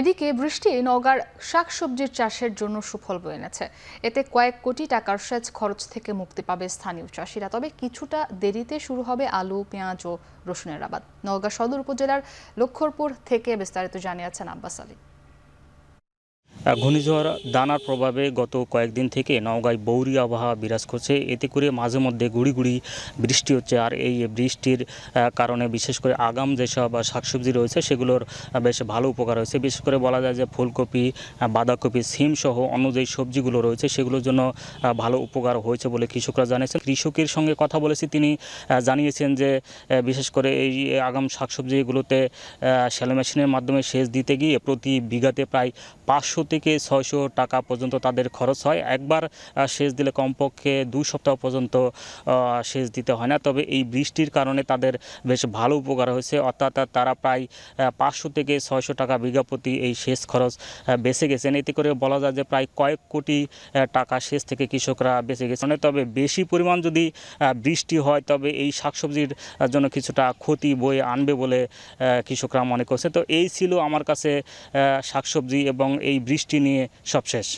এদিকে বৃষ্টি নওগাঁর শাকসবজির চাষের জন্য সুফল বয়ে এনেছে। এতে কয়েক কোটি টাকার সেচ খরচ থেকে মুক্তি পাবে স্থানীয় চাষিরা। তবে কিছুটা দেরিতে শুরু হবে আলু, পেঁয়াজ ও রসুনের আবাদ। নওগাঁ সদর উপজেলার লক্ষরপুর থেকে বিস্তারিত জানিয়েছেন আব্বাস আলী। ঘূর্ণিঝড় দানার প্রভাবে গত কয়েকদিন থেকে নওগাঁয় বৌরি আবহাওয়া বিরাজ করছে। এতে করে মাঝে মধ্যে গুড়ি গুড়ি বৃষ্টি হচ্ছে আর এই বৃষ্টির কারণে বিশেষ করে আগাম যেসব শাকসবজি রয়েছে সেগুলোর বেশ ভালো উপকার হয়েছে। বিশেষ করে বলা যায় যে ফুলকপি বাঁধাকপি, সিম সহ অন্য যেই সবজিগুলো রয়েছে সেগুলোর জন্য ভালো উপকার হয়েছে বলে কৃষকরা জানিয়েছেন। কৃষকের সঙ্গে কথা বলেছি তিনি জানিয়েছেন যে বিশেষ করে এই আগাম শাকসবজিগুলোতে শ্যালো মেশিনের মাধ্যমে সেচ দিতে গিয়ে প্রতি বিঘাতে প্রায় পাঁচশো থেকে ছয়শো টাকা পর্যন্ত তাদের খরচ হয়। একবার সেচ দিলে কমপক্ষে দুই সপ্তাহ পর্যন্ত সেচ দিতে হয় না। তবে এই বৃষ্টির কারণে তাদের বেশ ভালো উপকার হয়েছে। অর্থাৎ তারা প্রায় পাঁচশো থেকে ছয়শো টাকা বিঘা প্রতি এই সেচ খরচ বেঁচে গেছেন। এতে করে বলা যায় যে প্রায় কয়েক কোটি টাকা সেচ থেকে কৃষকরা বেঁচে গেছেন। তবে বেশি পরিমাণ যদি বৃষ্টি হয়, তবে এই শাকসবজির জন্য কিছুটা ক্ষতি বয়ে আনবে বলে কৃষকরা মনে করছে। তো এই ছিল আমার কাছে শাকসবজি এবং এই বৃষ্টি নিয়ে সব শেষ